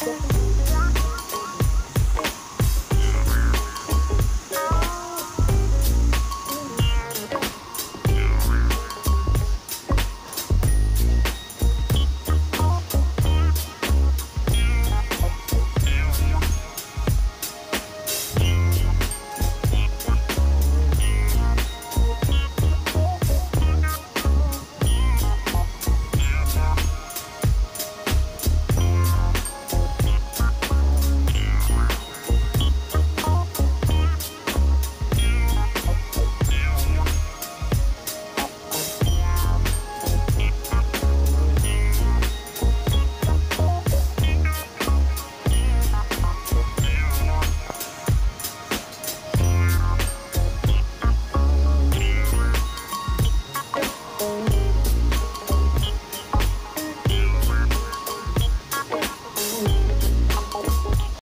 Çok